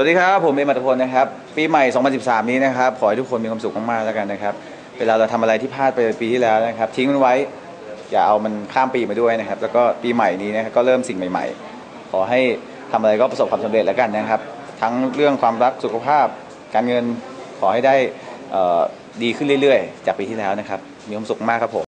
สวัสดีครับ ผมเอมัตพลนะครับ ปีใหม่ 2013 นี้นะครับ ขอให้ทุกคนมีความสุขมากๆแล้วกันนะครับ เวลาเราทำอะไรที่พลาดไปปีที่แล้วนะครับ ทิ้งมันไว้ อย่าเอามันข้ามปีมาด้วยนะครับ แล้วก็ปีใหม่นี้นะครับก็เริ่มสิ่งใหม่ ๆ ขอให้ทำอะไรก็ประสบความสำเร็จแล้วกันนะครับ ทั้งเรื่องความรักสุขภาพ การเงินขอให้ได้ดีขึ้นเรื่อยๆ จากปีที่แล้วนะครับ มีความสุขมากครับผม